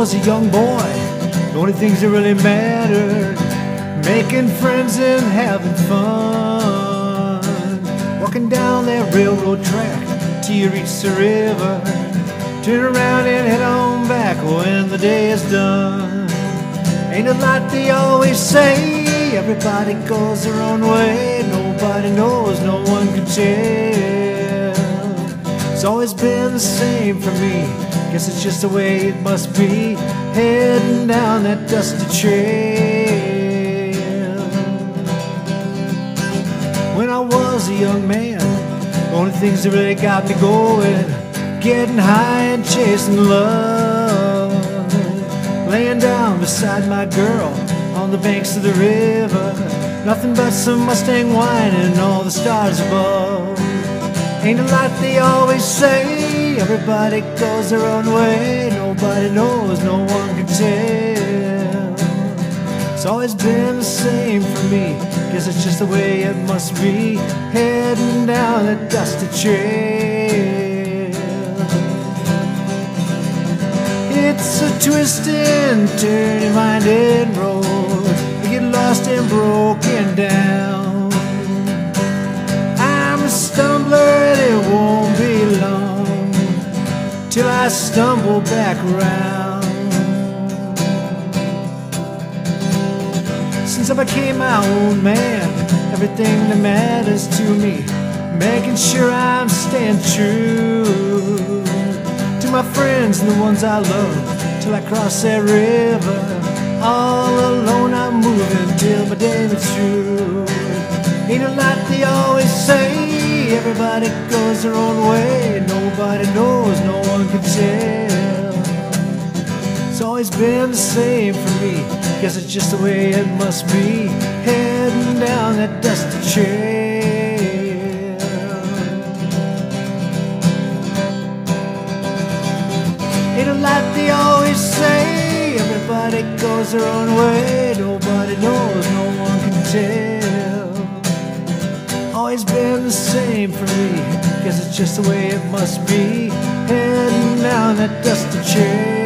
was a young boy, the only things that really mattered making friends and having fun. Walking down that railroad track till you reach the river. Turn around and head on back when the day is done. Ain't a lot they always say, everybody goes their own way. Nobody knows, no one can tell. It's always been the same for me. Guess it's just the way it must be. Heading down that dusty trail. When I was a young man, only things that really got me going, getting high and chasing love. Laying down beside my girl on the banks of the river. Nothing but some Mustang wine and all the stars above. Ain't a lot they always say. Everybody goes their own way. Nobody knows, no one can tell. It's always been the same for me. Guess it's just the way it must be. Heading down a dusty trail. It's a twisting, turning, winding road. You get lost and broken down. Till I stumble back around. Since I became my own man, everything that matters to me, making sure I'm staying true to my friends and the ones I love till I cross that river. All alone I'm moving till my day is through. Ain't a lot they always say. Everybody goes their own way. Nobody knows, no one can tell. It's always been the same for me. Guess it's just the way it must be. Heading down that dusty trail. Ain't a lot they always say. Everybody goes their own way. The same for me. Guess it's just the way it must be. Heading down that dusty trail.